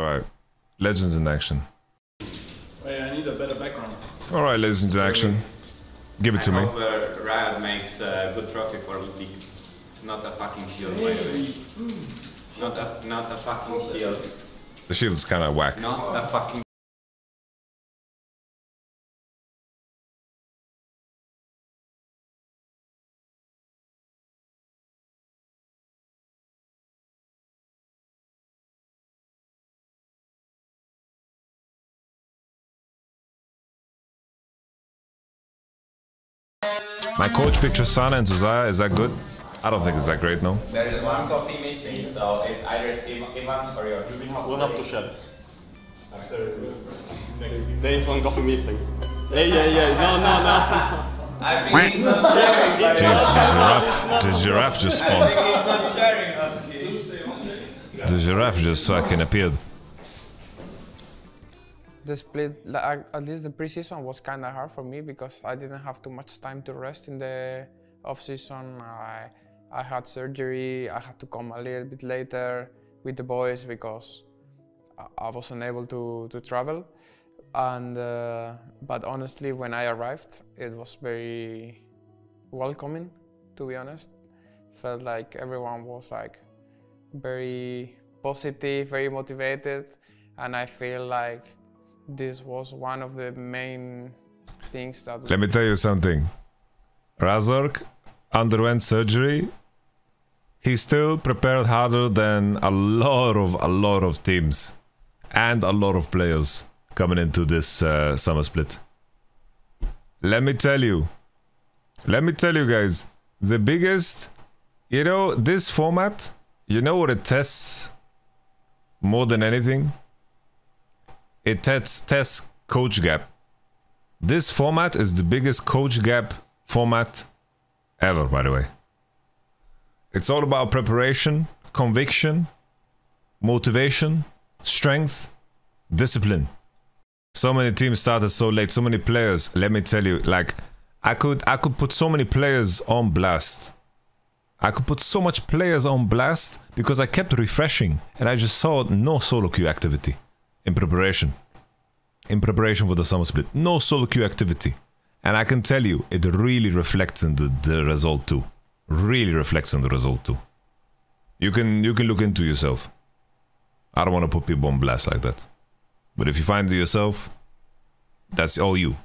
All right. Legends in action. Wait, I need a better background. All right, legends in action. Give it to I me. hope uh, Riot makes a good trophy for League. Not a fucking shield, by the way. Not a, not a fucking shield. The shield's kind of whack. Not a fucking My coach pictures Sana and Zuzaya. Is that good? I don't think it's that great, no? There is one coffee missing, so it's either Steve Evans or your. We'll have to share. There is one coffee missing. Yeah, yeah, yeah. No, no, no. I think he's not sharing. the. Jeez, the giraffe, the giraffe just spawned. He's not sharing us. The giraffe just fucking appeared. The split, at least the preseason was kind of hard for me because I didn't have too much time to rest in the off season. I, I had surgery. I had to come a little bit later with the boys because I, wasn't able to, to travel. And uh, but honestly, when I arrived, it was very welcoming. To be honest, felt like everyone was like very positive, very motivated, and I feel like this was one of the main things that Let me tell you something. Razork underwent surgery. He still prepared harder than a lot of a lot of teams and a lot of players coming into this uh, summer split. Let me tell you. Let me tell you guys, the biggest, you know, this format, you know what it tests more than anything? It tests tests coach gap. This format is the biggest coach gap format ever, by the way. It's all about preparation, conviction, motivation, strength, discipline. So many teams started so late, so many players. Let me tell you, like I could I could put so many players on blast. I could put so much players on blast because I kept refreshing and I just saw no solo queue activity in preparation. In preparation for the summer split. No solo queue activity. And I can tell you, it really reflects in the, the result too. Really reflects in the result too. You can you can look into yourself. I don't want to put people on blast like that. But if you find it yourself, that's all you.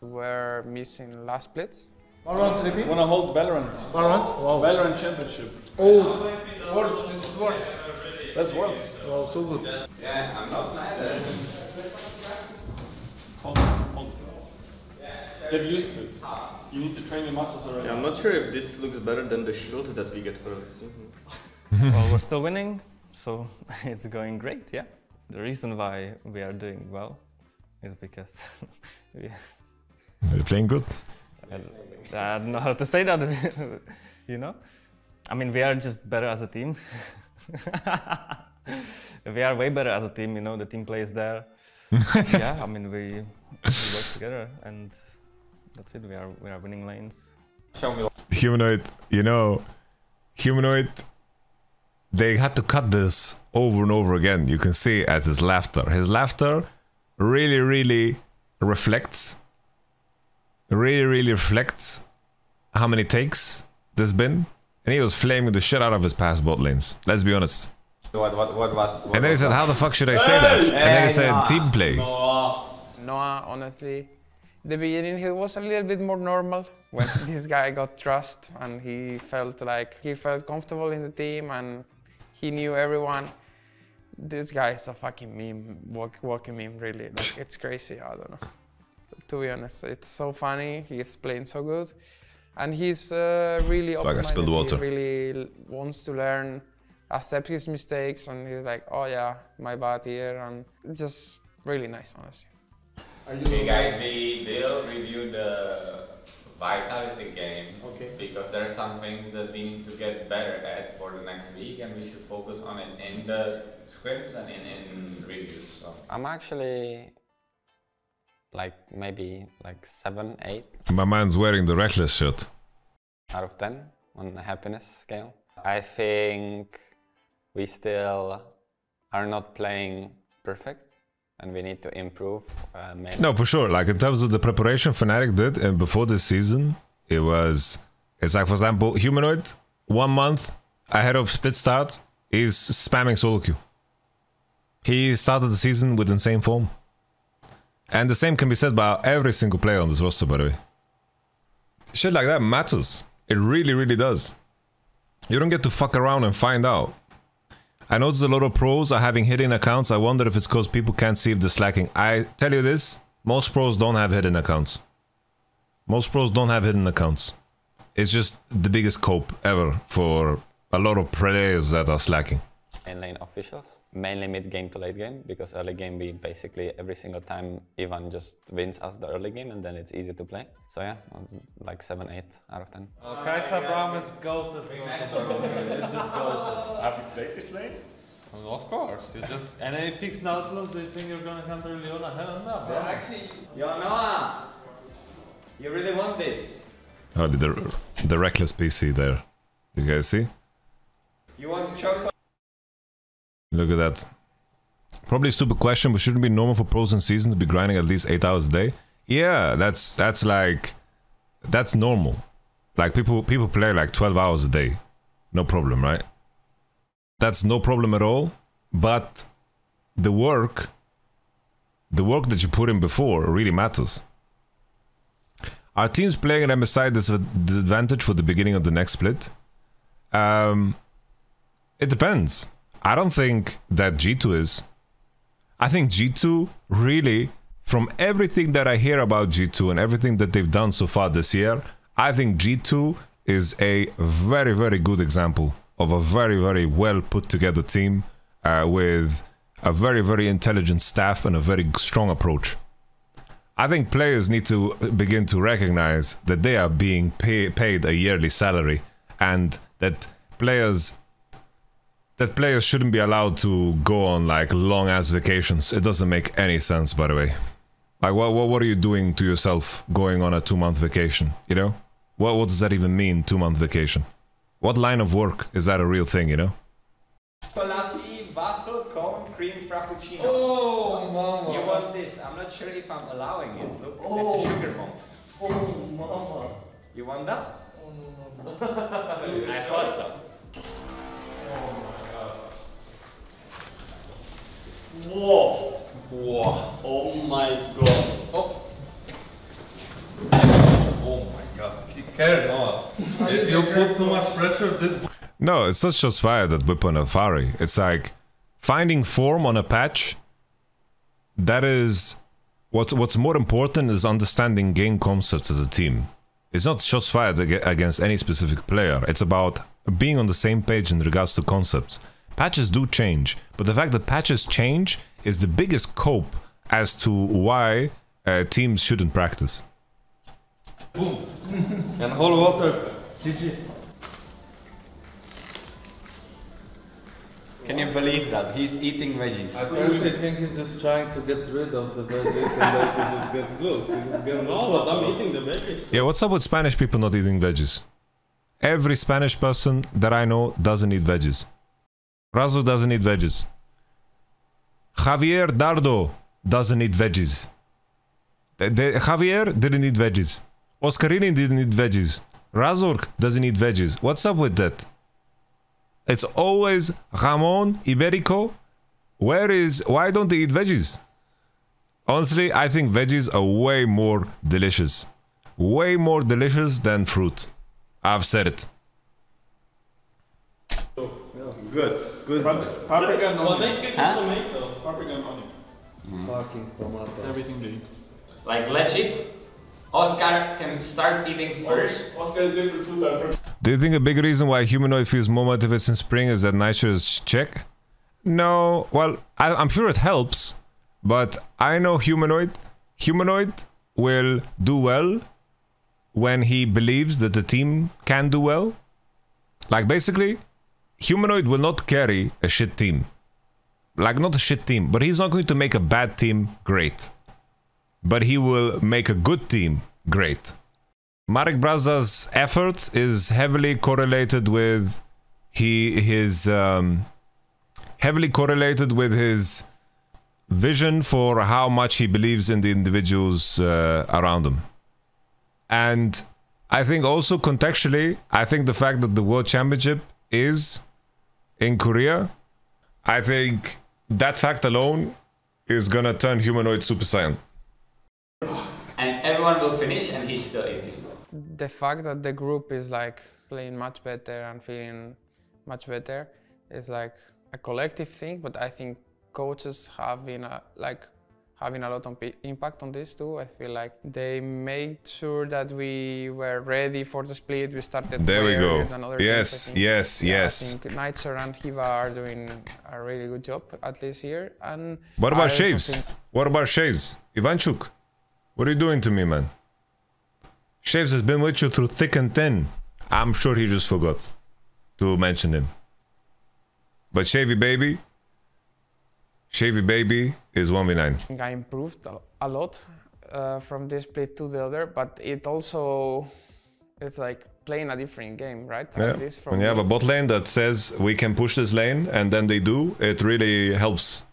were missing last splits. Valorant repeat. Wanna hold Valorant? Valorant. Wow. Valorant Championship. Oh, words. This is words. That's Worlds. Wow, so good. Yeah, I'm not mad at it. Hold on, hold on. Get used to it. You need to train your muscles already. Yeah, I'm not sure if this looks better than the shield that we get for us. Mm-hmm. well, we're still winning, so it's going great, yeah. The reason why we are doing well is because we, You're playing good. I, I don't know how to say that, you know? I mean, we are just better as a team. we are way better as a team, you know, the team plays there. yeah, I mean, we, we work together and that's it, we are, we are winning lanes. Show me. Humanoid, you know, Humanoid, they had to cut this over and over again. You can see at his laughter. His laughter really, really reflects, really, really reflects how many takes there's been. And he was flaming the shit out of his past bot lanes. Let's be honest. What, what, what, what, what And then he said, how the fuck should I say that? And then he said, team play. Noah, honestly, the beginning he was a little bit more normal when this guy got trust and he felt like he felt comfortable in the team and he knew everyone. This guy is a fucking meme, walk, walking meme, really. Like, it's crazy. I don't know. To be honest, it's so funny. He's playing so good, and he's uh, really Fuck, I spilled open-minded. water. He really wants to learn, accept his mistakes, and he's like, "Oh yeah, my bad here," and just really nice, honestly. Okay, guys, we will review the vitality game. Okay. Because there are some things that we need to get better at for the next week, and we should focus on it in the scripts and in, in reviews. So. I'm actually like maybe like seven, eight My man's wearing the Rekkles shirt. out of ten on the happiness scale. I think we still are not playing perfect, and we need to improve. Uh. No, for sure. Like in terms of the preparation Fnatic did and before this season, it was it's like for example, humanoid one month ahead of split start is spamming solo queue. He started the season with insane form. And the same can be said about every single player on this roster, by the way. Shit like that matters. It really, really does. You don't get to fuck around and find out. I notice a lot of pros are having hidden accounts. I wonder if it's because people can't see if they're slacking. I tell you this, most pros don't have hidden accounts. Most pros don't have hidden accounts. It's just the biggest cope ever for a lot of players that are slacking. In lane officials, mainly mid game to late game, because early game we basically every single time Ivan just wins us the early game and then it's easy to play. So yeah, um, like 7, 8 out of 10. Oh, Kai'Sa Braum is goated. It's just goated. Have you played this lane? Well, of course, you just and then he picks Nautilus. They think you're gonna counter Leona. Hell no. bro. Yo, Noah! You really want this? Oh, the, the Rekkles PC there. You guys see? You want chocolate? Look at that. Probably a stupid question, but shouldn't be normal for pros in season to be grinding at least eight hours a day? Yeah, that's that's like that's normal. Like people people play like twelve hours a day, no problem, right? That's no problem at all. But the work, the work that you put in before really matters. Are teams playing an MSI dis- disadvantage for the beginning of the next split? Um, it depends. I don't think that G2 is. I think G2 really, from everything that I hear about G2 and everything that they've done so far this year, I think G2 is a very, very good example of a very, very well put together team uh, with a very, very intelligent staff and a very strong approach. I think players need to begin to recognize that they are being pay, paid a yearly salary and that players that players shouldn't be allowed to go on like long ass vacations. It doesn't make any sense, by the way. Like, what what, what are you doing to yourself going on a two month vacation? You know, what what does that even mean? Two month vacation. What line of work is that a real thing? You know. Falafel, waffle, cone, cream, frappuccino. Oh, mama. You want this? I'm not sure if I'm allowing it. Look, it's a oh. sugar bomb. Oh, mama. You want that? Oh, no, no, no. I thought so. Oh, Whoa. Whoa. Oh my god. Oh. Oh my god. Take care, Noah. If you put too much pressure, this No, it's not just fire that whip on a Fari. It's like finding form on a patch. That is what's what's more important is understanding game concepts as a team. It's not shots fired against any specific player. It's about being on the same page in regards to concepts. Patches do change, but the fact that patches change is the biggest cope as to why uh, teams shouldn't practice. Boom. and whole water. GG. Can you believe that? He's eating veggies. I personally think he's just trying to get rid of the veggies and then he just gets look. Just No, but I'm eating the veggies. Yeah, what's up with Spanish people not eating veggies? Every Spanish person that I know doesn't eat veggies. Razo doesn't eat veggies. Javier Dardo doesn't eat veggies. The- Javier didn't eat veggies. Oscarinin didn't eat veggies. Razork doesn't eat veggies. What's up with that? It's always Ramon Iberico. Where is why don't they eat veggies? Honestly, I think veggies are way more delicious. Way more delicious than fruit. I've said it. Good. Good. Paprika and Well, onion. they can Huh? also make though. Paprika and onion. Mm-hmm. Fucking tomato. Everything they. Like legit, Oscar can start eating first. Oscar is different food than first. Do you think a big reason why humanoid feels more motivated in spring is that Nitro is check? No, well, I, I'm sure it helps, but I know humanoid. Humanoid will do well when he believes that the team can do well. Like basically, humanoid will not carry a shit team. Like not a shit team, but he's not going to make a bad team great. But he will make a good team great. Marek Brazda's effort is heavily correlated with he his um, heavily correlated with his vision for how much he believes in the individuals uh, around him. And I think also contextually, I think the fact that the World Championship is in Korea, I think that fact alone is gonna turn humanoid Super Saiyan. And everyone will finish and he's still 18. The fact that the group is like playing much better and feeling much better is like a collective thing, but I think coaches have been a, like having a lot of impact on this too. I feel like they made sure that we were ready for the split. We started There we go. earlier than other teams, I Yes, yes, Yeah, yes. I think Nitzer and Hiva are doing a really good job at least here. And What about shaves? What about shaves? Ivanchuk, what are you doing to me, man? Shaves has been with you through thick and thin. I'm sure he just forgot to mention him. But Shavy Baby, Shavy Baby is 1v9. think I improved a- lot uh, from this split to the other, but it also it's like playing a different game, right? Yeah. At least from When you have a bot lane that says we can push this lane and then they do, it really helps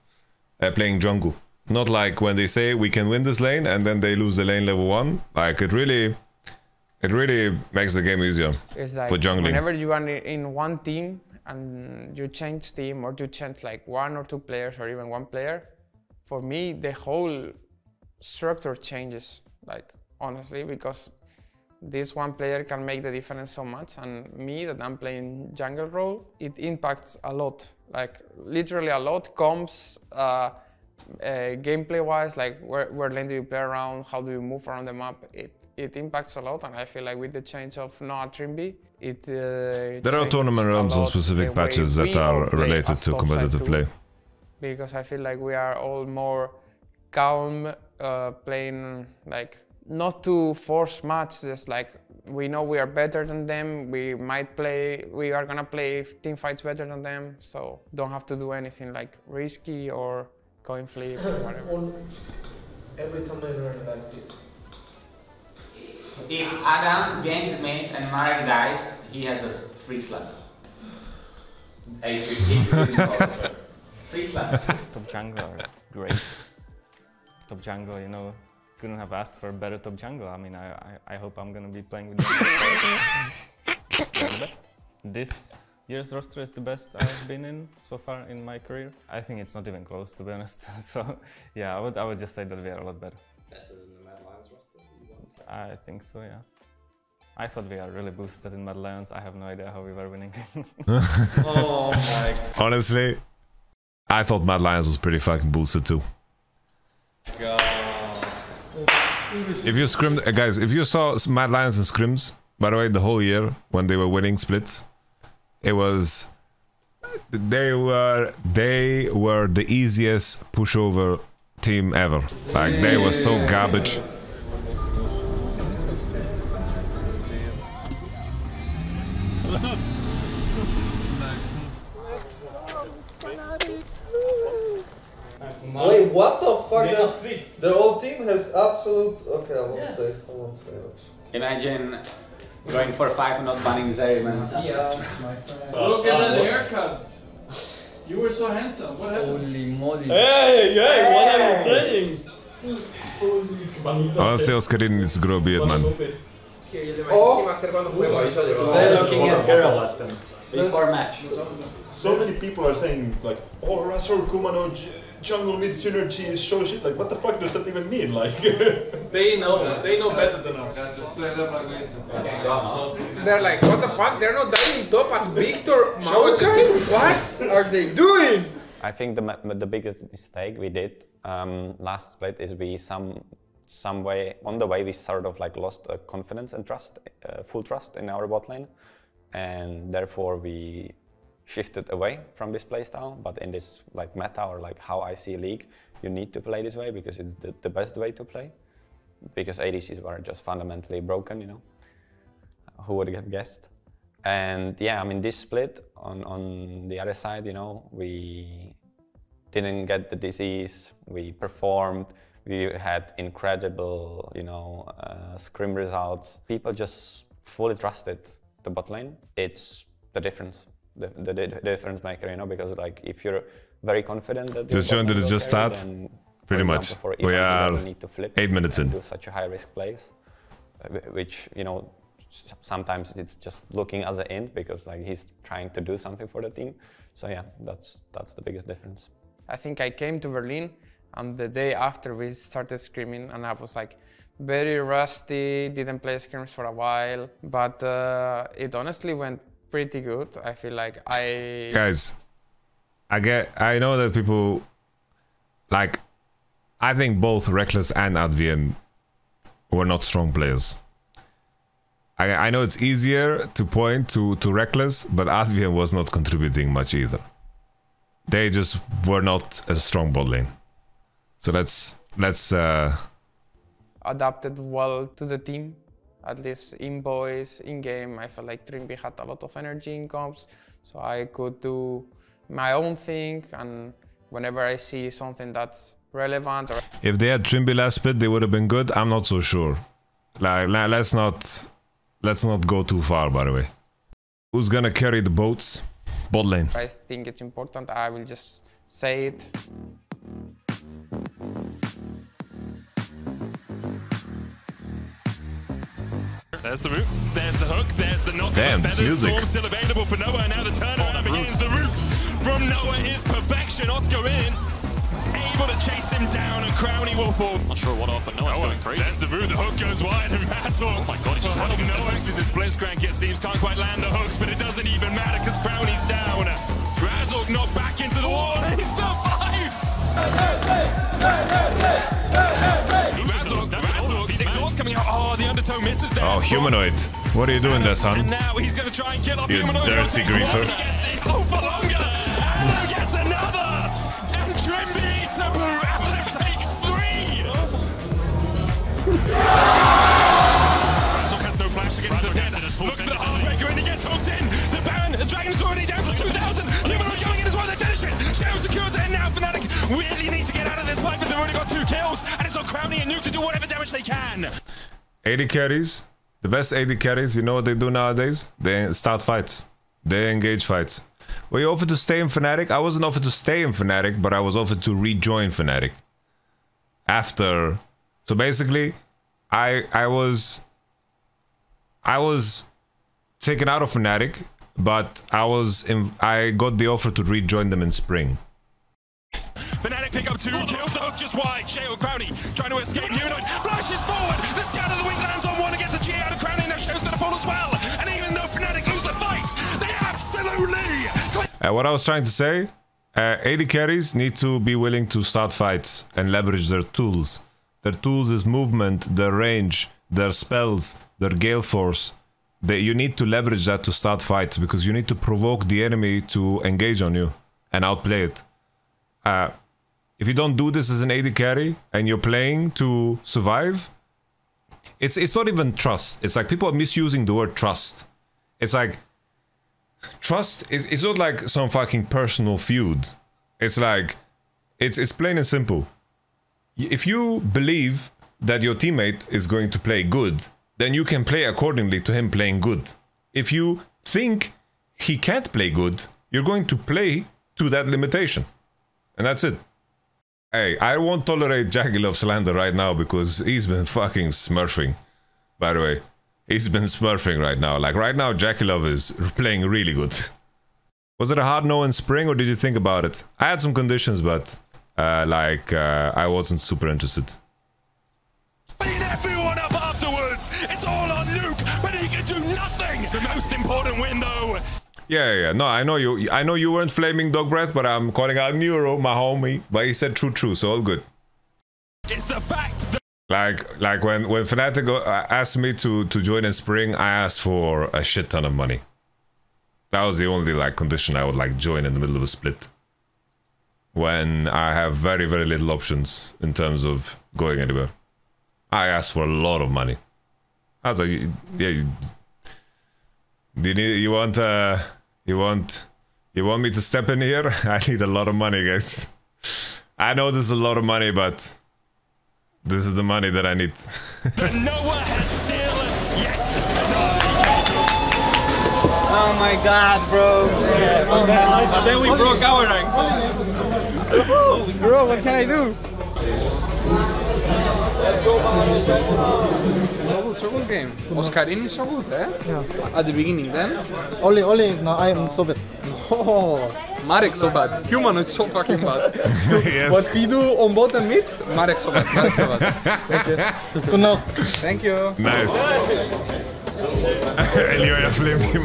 uh, playing jungle. Not like when they say we can win this lane and then they lose the lane level one. Like it really, it really makes the game easier. It's like for jungling. whenever you are in one team and you change team or you change like one or two players or even one player, for me the whole structure changes. Like honestly, because this one player can make the difference so much, and me that I'm playing jungle role, it impacts a lot. Like literally a lot comes. Uh, uh, gameplay wise, like where, where lane do you play around, how do you move around the map, it, it impacts a lot. And I feel like with the change of Noah Trymbi, it. Uh, There are tournament a rounds on specific patches that are related to competitive play. Because I feel like we are all more calm, uh, playing like not to force match, just like we know we are better than them. We might play, we are gonna play team fights better than them, so don't have to do anything like risky or coin flip or whatever. Every time I learn like this. If Adam gains mate and Marek dies, he has a free slap. Hey, if you- if you win also. Free slap. top jungle great. top jungle, you know, couldn't have asked for a better top jungle. I mean, I, I, I hope I'm gonna be playing with them. They're the best. This year's roster is the best I've been in so far in my career. I think it's not even close, to be honest. so, yeah, I would, I would just say that we are a lot better. I think so, yeah. I thought we are really boosted in Mad Lions. I have no idea how we were winning. Oh my Honestly, I thought Mad Lions was pretty fucking boosted too. god. If you scrimmed, uh, guys, if you saw Mad Lions and scrims, by the way, the whole year when they were winning splits, it was they were they were the easiest pushover team ever. Like they were so garbage. What the fuck? The, the whole team has absolute. Okay, I won't say. I won't say much. Imagine going for five and not banning Zeriman. Look at that haircut. You were so handsome. What happened? Holy moly. Hey, hey, what are you saying? Honestly, Oscarin needs to grow a beard, man. Oh. They're looking at girls. Before match. So many people are saying like, oh, Rasor Kumano oh, J- jungle mid synergy is so shit. Like, what the fuck does that even mean? Like, They know. They know better than us. Just play it like this. They're like, what the fuck? They're not dying top as Victor Mouse guys? What are they doing? I think the the biggest mistake we did um, last split is we some some way on the way we sort of like lost uh, confidence and trust, uh, full trust in our bot lane, and therefore we shifted away from this playstyle. But in this like meta or like how I see league, you need to play this way because it's the, the best way to play. Because ADCs were just fundamentally broken, you know. Who would have guessed? And yeah, I mean, this split on, on the other side, you know, we didn't get the disease, we performed, we had incredible, you know, uh, scrim results. People just fully trusted the bot lane. It's the difference the, the, the difference maker, you know, because like if you're very confident that Just your joined bot it, lane it's just carry, start. Pretty much. for We are need to flip eight minutes in. Do such a high risk plays, uh, which you know sometimes it's just looking as an end because like he's trying to do something for the team. So yeah, that's that's the biggest difference. I think I came to Berlin and the day after we started screaming and I was like very rusty, didn't play scrims for a while, but uh, it honestly went pretty good. I feel like I guys i get i know that people like i think both Rekkles and Advienne were not strong players I, I know it's easier to point to, to Rekkles but Advienne was not contributing much either they just were not a strong bot lane so let's let's uh adapted well to the team. At least in boys, in game, I felt like Trymbi had a lot of energy in comps, so I could do my own thing. And whenever I see something that's relevant or if they had trymbi last split they would have been good i'm not so sure like let's not let's not go too far by the way who's gonna carry the boats bot lane I think it's important, I will just say it. There's the root, there's the hook, there's the knock. Damn, this music. Storm still available for Noah, now the turnaround begins. The root from Noah is perfection. Oscar in, able to chase him down, and Crownie will fall. Not sure what happened. Noah's Noah, going crazy. There's the root, the hook goes wide, and Razzle. Oh my God, he's just will running help into Noah uses his Blitzcrank, it seems, can't quite land the hooks, but it doesn't even matter, because Crownie's down. Razzle knocked back into the wall, and he survives! Razzle, Razzle, his exhaust coming out. Oh, the undertow misses there. oh humanoid what are you doing there And son now he's going to try and kill off You Humanoid. dirty He'll griefer. one, He gets oh, for longer. And gets another. And Trymbi to Barella takes three. Razork has no flash to get into Razork the gets it as full Look at the Heartbreaker and he gets hooked in. The Baron, the Dragon's already down to 2,000. Humanoid going in as well. They finish it. Shadow secures it. And now Fnatic really need to get out of this fight, but they've already got two kills. And it's on Crownie and Nuke to do whatever damage they can. 80 carries the best 80 carries you know what they do nowadays they start fights they engage fights were you offered to stay in Fnatic? I wasn't offered to stay in Fnatic, but I was offered to rejoin Fnatic. After, so basically, I I was I was taken out of Fnatic, but I was in, I got the offer to rejoin them in spring. Fnatic pick up two, kills the hook just wide. Shale Crownie trying to escape. Humanoid flashes forward. The scout of the week lands on one against the GA out of Crownie. Now Shale's going to fall as well. And even though Fnatic lose the fight, they absolutely. Uh, what I was trying to say, uh, AD carries need to be willing to start fights and leverage their tools. Their tools is movement, their range, their spells, their gale force. They, you need to leverage that to start fights because you need to provoke the enemy to engage on you and outplay it. Uh, if you don't do this as an AD carry and you're playing to survive, it's it's not even trust. It's like people are misusing the word trust. It's like trust is it's not like some fucking personal feud. It's like it's it's plain and simple. If you believe that your teammate is going to play good, then you can play accordingly to him playing good. If you think he can't play good, you're going to play to that limitation. And that's it. Hey, I won't tolerate Jagilov slander right now because he's been fucking smurfing. By the way, he's been smurfing right now. Like right now, Jagilov is playing really good. Was it a hard no in spring or did you think about it? I had some conditions, but uh, like uh, I wasn't super interested. Clean everyone up afterwards. It's all on Nuke, but he can do nothing. The most important win, though. Yeah, yeah. No, I know you. I know you weren't flaming dog breath, but I'm calling out Neuro, my homie. But he said true, true, so all good. It's the fact that. Like, like when when Fnatic uh, asked me to to join in spring, I asked for a shit ton of money. That was the only like condition I would like join in the middle of a split. When I have very very little options in terms of going anywhere, I asked for a lot of money. I was like, yeah, you, do you need, you want uh you want you want me to step in here? I need a lot of money, guys. I know this is a lot of money, but this is the money that I need. that Noah has still yet to die. Oh my god, bro. Oh, but then we broke our rank. Bro, what can I do? So good, game. Oscarin is so good, eh? Yeah. At the beginning, then. Only, only, no, I am so bad. Oh, Marek so bad. Human is so fucking bad. Yes. What we do on bot and mid, Marek so bad. Marek so bad. Good now. Thank you. Nice. Elioya flaming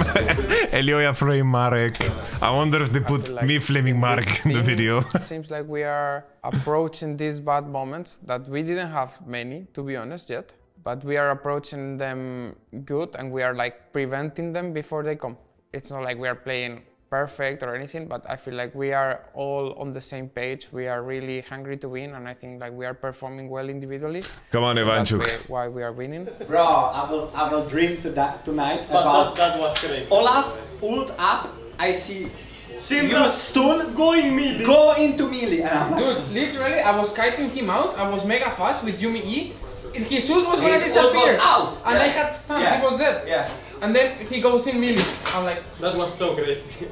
Elioya flame Marek. I wonder if they put me flaming Marek in the video. It seems like we are approaching these bad moments that we didn't have many, to be honest, yet. But we are approaching them good and we are like preventing them before they come. It's not like we are playing perfect or anything, but I feel like we are all on the same page. We are really hungry to win, and I think like we are performing well individually. Come on, So that's Ivanchuk. why- why we are winning. Bro, I will, I will dream to that tonight But about that, that was crazy. Olaf ult up. I see Syndra you stun going melee. go into melee, and Dude, literally, I was kiting him out. I was mega fast with Yuumi E. His ult was gonna His was disappear. out. And I Yes. had stun. Yes. He was dead. yeah, And then he goes in melee. I'm like, That was so crazy.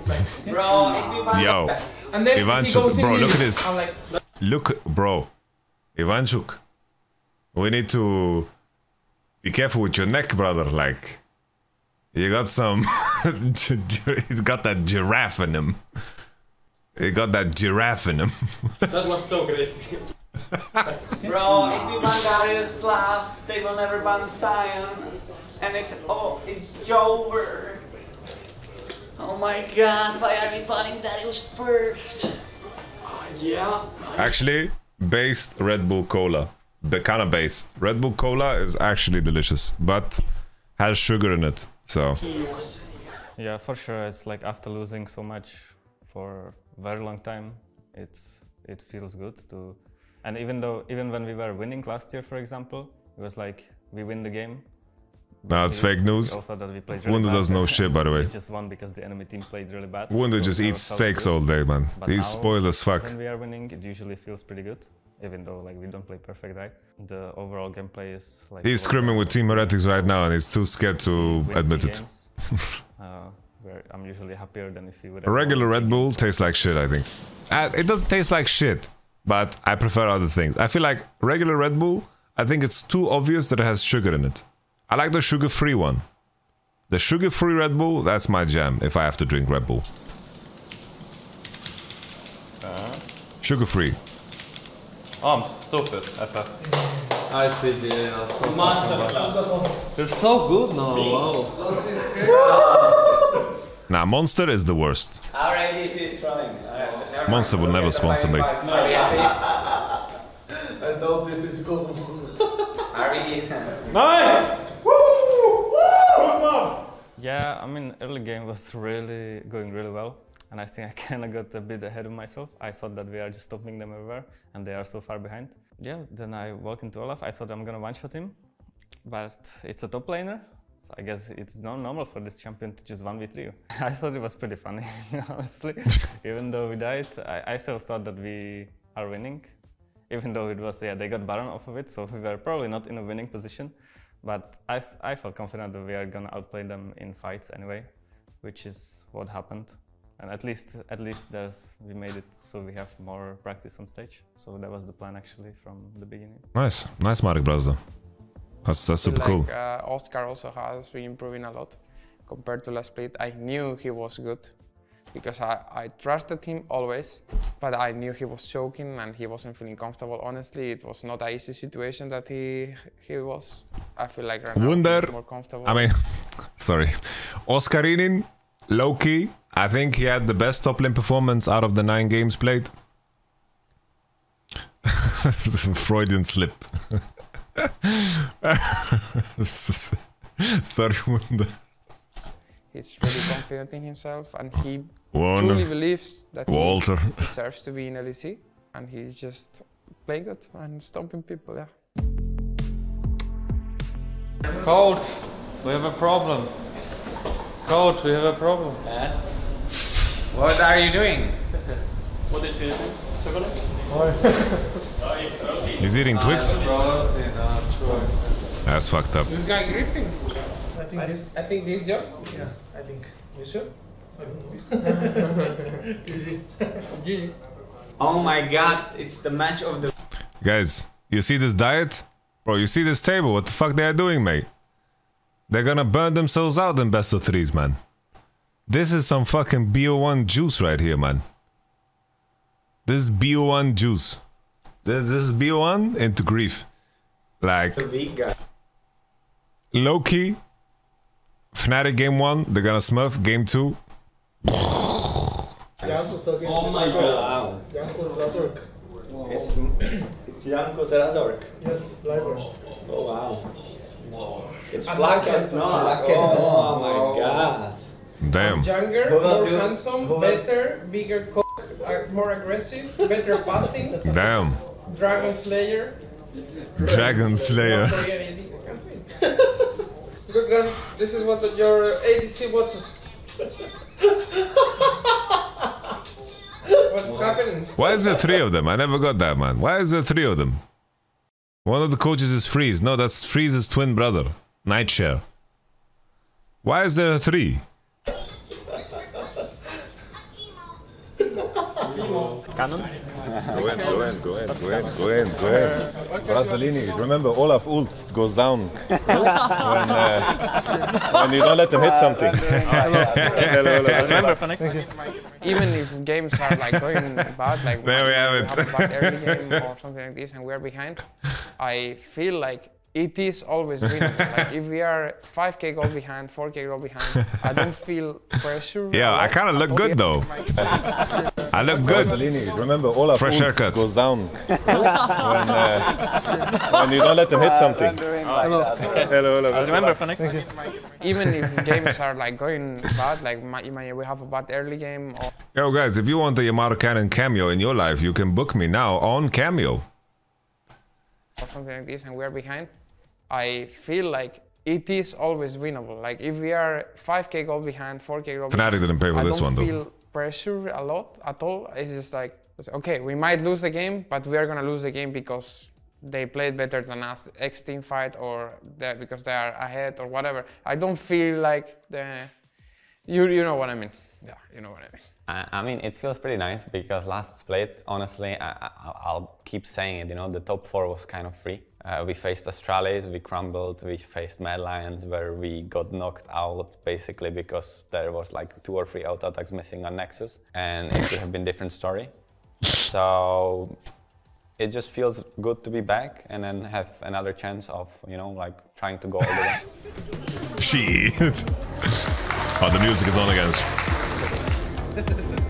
bro. If Yo, and then he Ivanchuk, goes in bro, melee. look at this. I'm like, Look, bro. Ivanchuk. We need to be careful with your neck, brother. Like, you got some. He's got that giraffe in him. He got that giraffe in him. that was so crazy. Bro, if we ban Darius last, they will never ban Sion. And it's oh, it's over. Oh my god, why are we banning Darius first? Yeah. actually, based Red Bull Cola. The kind of based. Red Bull Cola is actually delicious, but has sugar in it. So, Yeah, for sure. It's like after losing so much for a very long time, it's it feels good to. And even though even when we were winning last year, for example, it was like we win the game. now it's we- fake news. We all thought that we played really Wundo does no shit, by the way. we just won because the enemy team played really bad. Wundo so just eats steaks all day, man. But He's spoiled as fuck. When we are winning, it usually feels pretty good, even though like we don't play perfect, right? The overall gameplay is like. He's screaming with. Team Heretics right now, and he's too scared to admit it. uh, I'm usually happier than if you would. A regular Red Bull tastes like shit, I think. Uh, it doesn't taste like shit, but I prefer other things. I feel like regular Red Bull, I think it's too obvious that it has sugar in it. I like the sugar free one. The sugar free Red Bull, that's my jam if I have to drink Red Bull. Sugar free. Oh, I'm stupid. FF. I see the uh, so Masterclass. They're so good now. Wow. Nah, Monster is the worst. Alright, this is trying. Alright. Monster would never sponsor me. Are we happy? I know this is cool. Are we? Nice! Yeah, I mean, early game was really going really well, and I think I kind of got a bit ahead of myself. I thought that we are just stopping them everywhere, and they are so far behind. Yeah, then I walked into Olaf. I thought I'm gonna one-shot him, but it's a top laner, so I guess it's not normal for this champion to just 1v3. I thought it was pretty funny, honestly. Even though we died, I, I still thought that we are winning. Even though it was, yeah, they got Baron off of it, so we were probably not in a winning position. But I, I felt confident that we are gonna outplay them in fights anyway, which is what happened. And at least, at least there's, we made it so we have more practice on stage. So that was the plan actually from the beginning. Nice. Nice, Marek Brazda. That's, that's super like, cool. Uh, Oscar also has been improving a lot compared to last split. I knew he was good because I, I trusted him always, but I knew he was choking and he wasn't feeling comfortable. Honestly, it was not an easy situation that he he was. I feel like right Wunder. more comfortable. I mean, sorry. Oscarinin, low key, I think he had the best top lane performance out of the nine games played. Freudian slip. sorry, Wunder. he's really confident in himself and he Warner. truly believes that Walter. he deserves to be in LEC and he's just playing good and stomping people. Yeah. Coach, we have a problem. Coach, we have a problem. Yeah. What are you doing? What is he eating? Chocolate? He's eating Twix? Protein, uh, choice. That's fucked up. This guy Griffin. I think this. I think this is yours. Yeah, I think. You sure? GG. GG. Oh my god, it's the match of the Guys, you see this diet? Bro, you see this table? What the fuck they are doing, mate? They're gonna burn themselves out in best of threes, man. This is some fucking BO1 juice right here, man. This is BO1 juice. This, this is BO1 into grief. Like, weak guy. low key, Fnatic game one, they're gonna smurf game two. Jankos Oh my god. Jankos Razork. It's it's Jankos Razork. Yes, Liber. Oh, oh, oh. oh wow. It's And Black Black and and not. Black and Oh my god. Damn. Younger, more do- handsome, better, bigger cock, more aggressive, better passing, Damn. Dragon Slayer. Dragon Slayer. Don't forget AD, I can't win. Good guys, this is what your ADC watches. What's happening? Why is there three of them? I never got that, man. Why is there three of them? One of the coaches is Freeze. No, that's Freeze's twin brother, Nightshare. Why is there three? Cannon? Go in, go in, go in, go in, go in, go in. Brazzolini, remember Olaf ult goes down when, uh, when you don't let them hit something. Hello, hello. Remember, Even if games are like going bad, like There we have it. have a bad early game or something like this, and we're behind, I feel like it is always winnable. like if we are 5k goal behind, 4k goal behind, I don't feel pressure. Yeah, I kind of look good though. I look good. Brazzolini, remember Olaf Fresh ult haircut. goes down when, uh, when you don't let them hit something. Hello, hello. Remember, Fnatic? Even if games are like going bad, like ma- imagine we have a bad early game or Yo, guys, if you want the Yamato Cannon cameo in your life, you can book me now on Cameo. or something like this and we're behind, I feel like it is always winnable. Like if we are 5k goal behind, 4k goal Fnatic behind, didn't pay for I this don't one, though. feel pressure a lot at all. It's just like, okay, we might lose the game, but we are gonna lose the game because they played better than us, X team fight, or because they are ahead or whatever. I don't feel like the, you you know what I mean. Yeah, you know what I mean. I I mean, it feels pretty nice because last split, honestly, I, I, I'll keep saying it, you know, the top four was kind of free. Uh, we faced Astralis, we crumbled, we faced Mad Lions where we got knocked out basically because there was like two or three auto attacks missing on Nexus and it would have been different story. So it just feels good to be back and then have another chance of, you know, like trying to go all the way. Shit. Oh, the music is on again.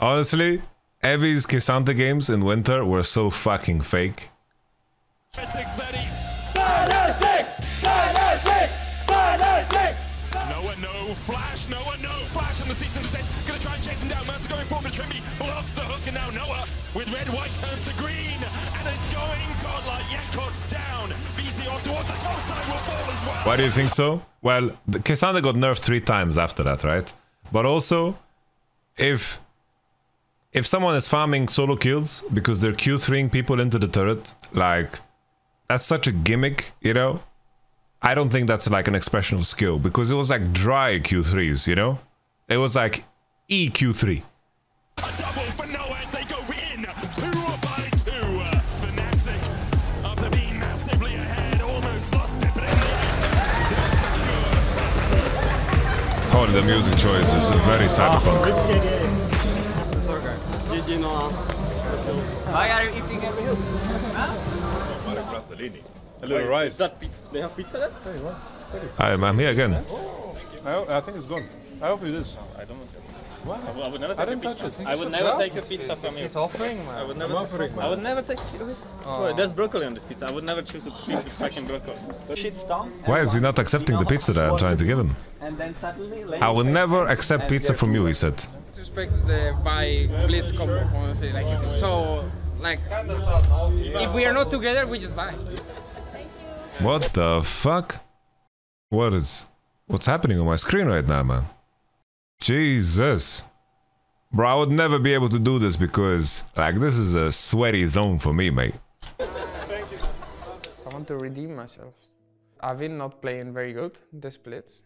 Honestly, Evi's Kisante games in winter were so fucking fake. Fnatic! Fnatic! No flash, Noah, no flash on the. Gonna try and chase him down. Going forward, but Trymbi blocks the hook, and now Noah with red, white turns to green, and it's going godlike. Yakos down. Towards the top side will fall as well. Why do you think so? Well, the got nerfed three times after that, right? But also, if if someone is farming solo kills because they're Q3ing people into the turret, like that's such a gimmick, you know? I don't think that's like an expression of skill because it was like dry Q3s, you know? It was like E EQ3. The music choice is very cyberpunk. It's okay. GG Noah. Why are you eating every hook? Marek Brazzolini. A little rice. Is that pi- they have pizza there? Hey, what? I'm, I'm here again. I, I think it's gone. I hope it is. I don't know. What? I would, I would never I take didn't a touch pizza. it. I would never take a pizza from you. He's offering, man. I would never. I'm offering, I would never take. Oh. Well, there's broccoli on this pizza. I would never choose a piece of fucking broccoli. Shit stomp. Why is he not accepting the pizza that I'm trying to give him? And then suddenly. I will never accept pizza from you, he said. Disrespect the by Blitz combo, honestly. Like it's so like if we are not together, we just die. What the fuck? What is... What's happening on my screen right now, man? Jesus. Bro, I would never be able to do this because, like, this is a sweaty zone for me, mate. Thank you. I want to redeem myself. I've been not playing very good the splits.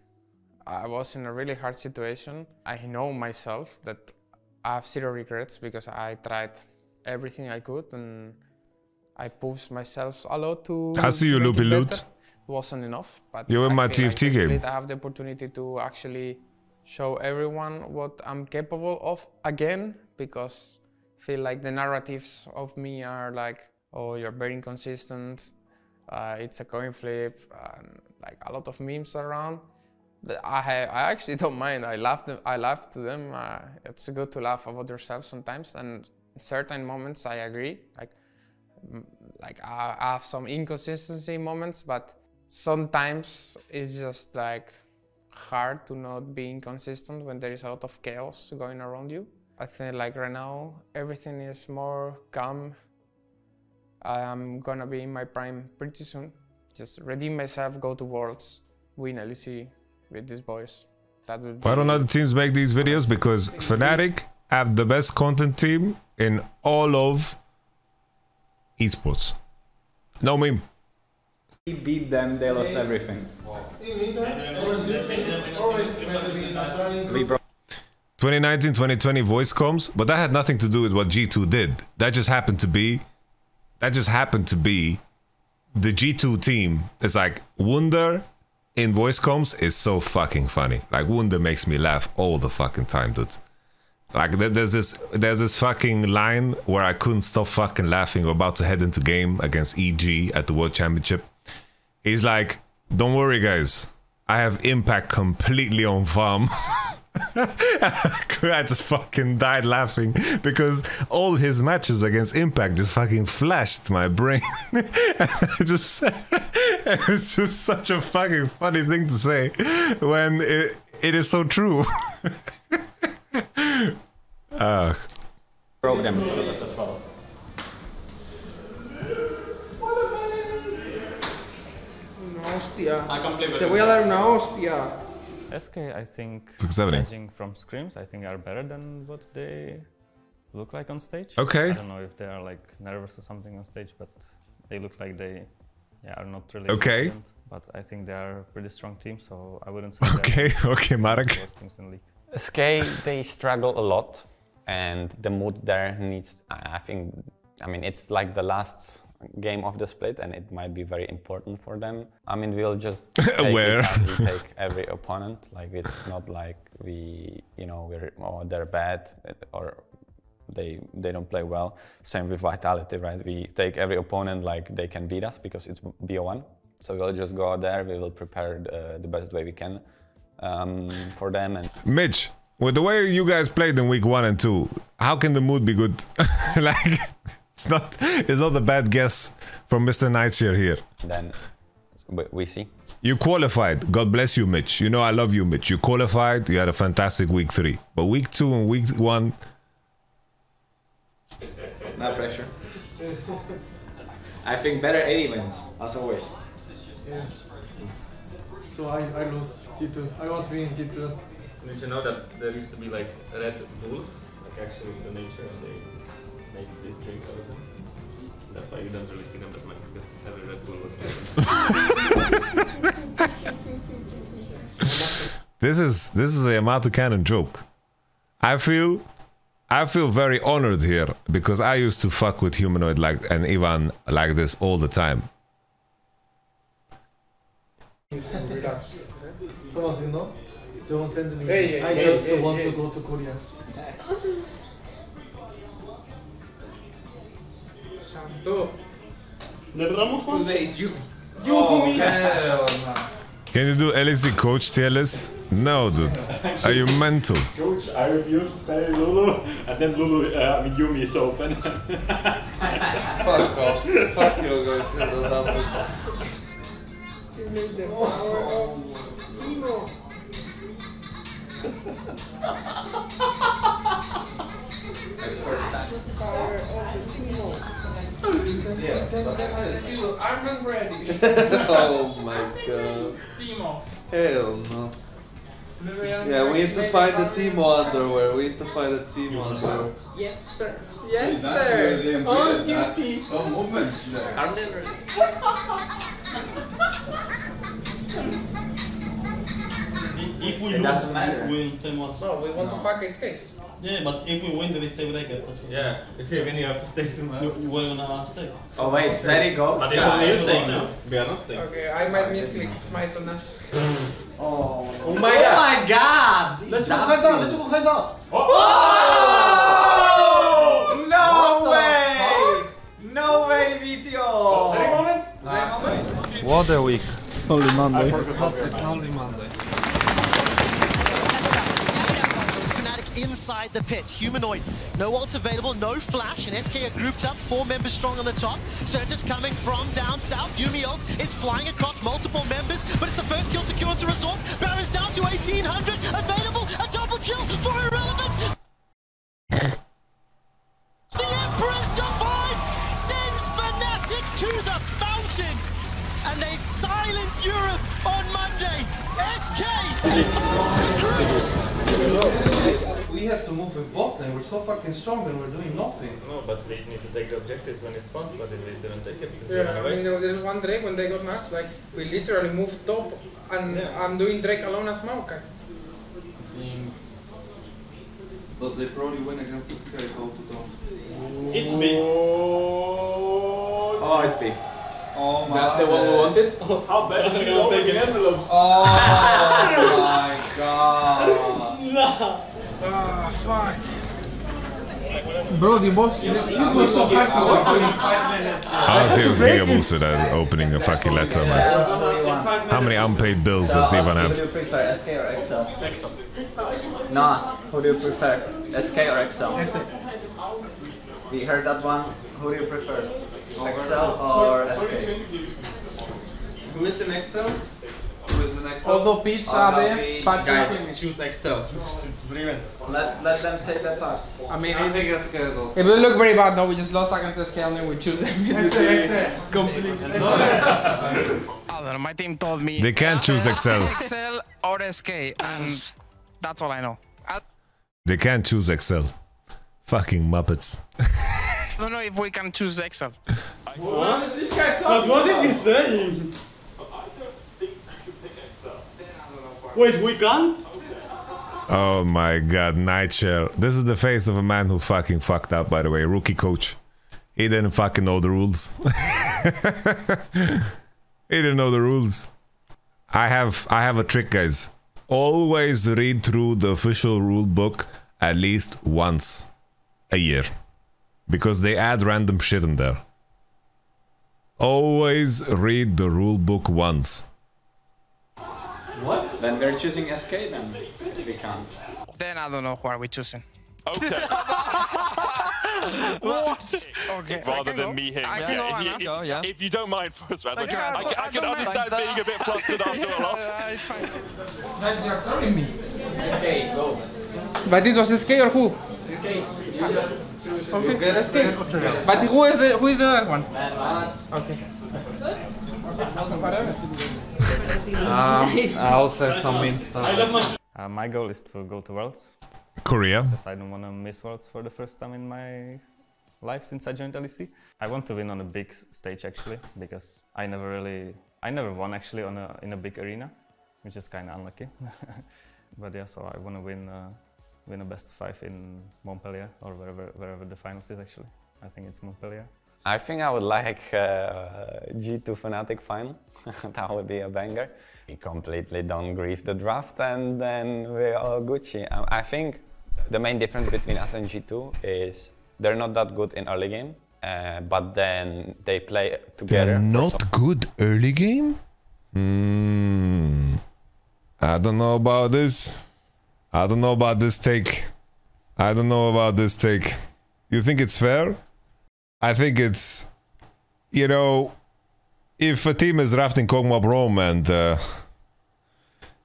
I was in a really hard situation. I know myself that I have zero regrets because I tried everything I could and I pushed myself a lot to. I see you, Loopy Loot. It wasn't enough, but You were in my like TFT this game. split I have the opportunity to actually show everyone what I'm capable of again because I feel like the narratives of me are like, oh, you're very inconsistent, uh, it's a coin flip, and like a lot of memes around. I I actually don't mind. I laugh them. I laugh to them. Uh, it's good to laugh about yourself sometimes, and in certain moments I agree. Like like I have some inconsistency moments, but sometimes it's just like hard to not be inconsistent when there is a lot of chaos going around you. I think like right now everything is more calm. I'm gonna be in my prime pretty soon. Just redeem myself, go to Worlds, win LEC with these boys. That would Why don't other teams make these videos? Because Fnatic have the best content team in all of esports. No meme. We beat them, they lost everything. We broke. 2019 2020 voice comms, but that had nothing to do with what G2 did. That just happened to be that just happened to be the G2 team. It's like Wunder in voice comms is so fucking funny. Like Wunder makes me laugh all the fucking time, dude. Like there's this there's this fucking line where I couldn't stop fucking laughing. We're about to head into game against EG at the World Championship. He's like, "Don't worry, guys. I have impact completely on farm." I just fucking died laughing because all his matches against Impact just fucking flashed my brain. just it was just such a fucking funny thing to say when it, it is so true. Broke them. Una hostia. I can't play Te voy a dar una hostia. SK, I think, What's judging from screams, I think are better than what they look like on stage. Okay. I don't know if they are like nervous or something on stage, but they look like they yeah, are not really Okay. But I think they are a pretty strong team, so I wouldn't say Okay, okay, Marek. the teams in league. SK, they struggle a lot, and the mood there needs. I I think, I mean, it's like the last game of the split, and it might be very important for them. I mean, we'll just take Aware. we take every opponent. Like it's not like we, you know, we're oh they're bad or they they don't play well. Same with Vitality, right? We take every opponent like they can beat us because it's BO1. So we'll just go out there. We will prepare the, the best way we can um, for them and Mitch, with the way you guys played in week one and two, how can the mood be good? like, it's not, it's not a bad guess from Mr. Nightshare here. then we, we see. You qualified. God bless you, Mitch. You know I love you, Mitch. You qualified. You had a fantastic week three, but week two and week one, No pressure. I think better 80 wins, as always. Yes. So I, I lost T2. I want to win T2. Did you know that there used to be like red bulls, like actually in the nature, and they make this drink out of? That's why you don't really see them that much, because every red bull was this is this is a Yamato Cannon joke. I feel I feel very honored here because I used to fuck with humanoid like and Ivan like this all the time. Thomas, you know? Don't send me. Hey, hey, I hey, just hey, want hey. to go to Korea. Santo. Le Ramos one? Today is you. Oh, hell no. Can you do LEC coach tier list? No, dude. Are you mental? Coach, I refuse to play Lulu, and then Lulu, uh, I mean Yuumi is open. Fuck off. Fuck you guys. It does happen. You made the power of Teemo. Power of Teemo. I'm not ready. oh my god. Teemo. Hell no. Yeah, we need to find the Teemo underwear. We need to find the Teemo underwear. Yes, sir. Yes, sir. On duty. some movement there. I'm never. If we lose, doesn't matter. we win same one. No, we want to fuck escape. Yeah, but if we win, then we stay with Eket. That's what Yeah, if you win, you have to stay somewhere. You, you were gonna stay. Oh wait, there he goes. But it's Yeah, only you're you staying staying now. now. We are not staying. Okay, I might misclick smite on us. Oh, Oh my oh god. my god! Let's go, guys down. Let's go, guys down. Oh! No way! No way, VTO! Oh, any ah. moment? What a week. Only Monday. It's only Monday. Inside the pit. Humanoid. No ults available, no flash, and SK are grouped up, four members strong on the top. Surge's coming from down south. Yuumi ult is flying across multiple members, but it's the first kill secured to Razork. Baron's down to 1800. Available, a double kill for Irrelevant. The Emperor's Divide sends Fnatic to the fountain. And they silence Europe on Monday. SK falls to groups. We have to move with bot lane. We're so fucking strong and we're doing nothing. No, but we need to take the objectives when it's fun, but we didn't take it because we Yeah, I mean, there was one Drake when they got matched, like, we literally moved top, and I'm doing Drake alone as Maokai. Mm. So they probably win against this guy toe to toe. It's me. Oh, oh, it's me. Oh my That's the one we wanted? How bad is he opening envelopes? Oh my god. Ah, fuck. Bro, the boss is super so hard to open. Honestly, it was Giga boosted at opening a fucking letter, man. How many unpaid bills does Ivan Who do you have? prefer, SK or XL? Nah, who do you prefer, SK or XL? We heard that one. Who do you prefer, XL or SK? Who is the next cell? Who is the next Although Peach, oh, Although Abe, Peach, Patrick, Guys, Finish. choose Excel. It's brilliant. Let, let them say that first. I mean, I it, think SK is also. it will look very bad though, we just lost against SK and we choose them. Completely. I don't know, my team told me. They can't choose Excel. Excel or SK, and that's all I know. They can't choose Excel. Fucking Muppets. I don't know if we can choose Excel. What is this guy talking But what is he saying? Wait, we can't? Oh my god, Nightshare. This is the face of a man who fucking fucked up, by the way. Rookie coach. He didn't fucking know the rules. he didn't know the rules. I have I have a trick, guys. Always read through the official rule book at least once a year. Because they add random shit in there. Always read the rule book once. What? Then we're choosing SK then, if we can't. Then I don't know who are we choosing. Okay. what? Okay. Rather than go. me here. I can go if, and you, ask. if, if you don't mind for us, rather, Okay, I, I can, I don't can mind. understand being a bit flustered after a loss. Uh, it's fine. Guys, you're trolling me. SK, go. But it was SK or who? SK. Okay, SK. But who is the who is the other one? Okay. Um, I also have some main stuff. Uh, my goal is to go to Worlds. Korea. Because I don't want to miss Worlds for the first time in my life since I joined LEC. I want to win on a big stage actually, because I never really, I never won actually on a, in a big arena, which is kind of unlucky. but yeah, so I want to win, uh, win a best of five in Montpellier or wherever, wherever the finals is actually. I think it's Montpellier. I think I would like uh, G2 Fnatic final. that would be a banger. We completely don't grief the draft and then we're all Gucci. I, I think the main difference between us and G2 is they're not that good in early game, uh, but then they play together. They're not good early game? Hmm. I don't know about this. I don't know about this take. I don't know about this take. You think it's fair? I think it's, you know, if a team is drafting Kog'Maw Braum and uh,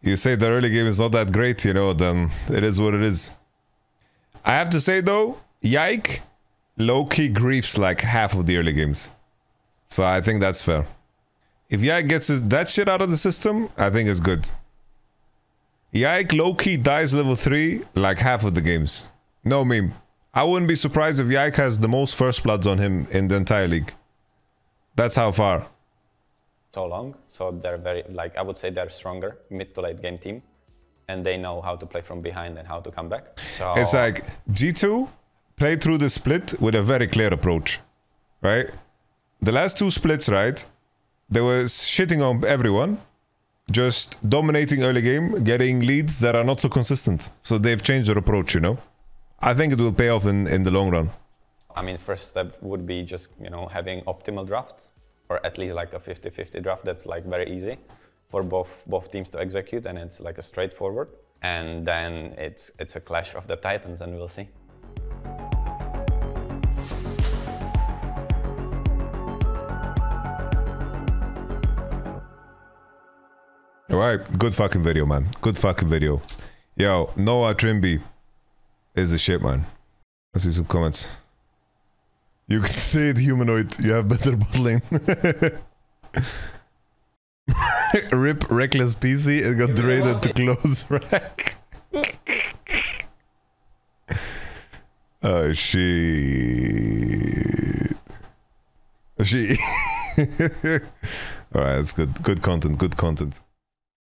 you say the early game is not that great, you know, then it is what it is. I have to say though, Yike low key griefs like half of the early games. So I think that's fair. If Yike gets his, that shit out of the system, I think it's good. Yike low key dies level 3 like half of the games. No meme. I wouldn't be surprised if Yike has the most first bloods on him in the entire league. That's how far. so long, so they're very like I would say they're stronger mid to late game team, and they know how to play from behind and how to come back. So It's like G2 played through the split with a very clear approach, right? The last two splits, right? They were shitting on everyone, just dominating early game, getting leads that are not so consistent. So they've changed their approach, you know? I think it will pay off in, in the long run. I mean, first step would be just you know having optimal drafts, or at least like a 50-50 draft that's like very easy for both both teams to execute, and it's like a straightforward. And then it's it's a clash of the titans, and we'll see. All right, good fucking video, man. Good fucking video. Yo, Noah Trymbi is the shit, man. Let's see some comments. You can say it, humanoid. You have better bottling. Rip Rekkles PC. It got traded to close rack. oh shit. Oh, she. All right, that's good. Good content. Good content.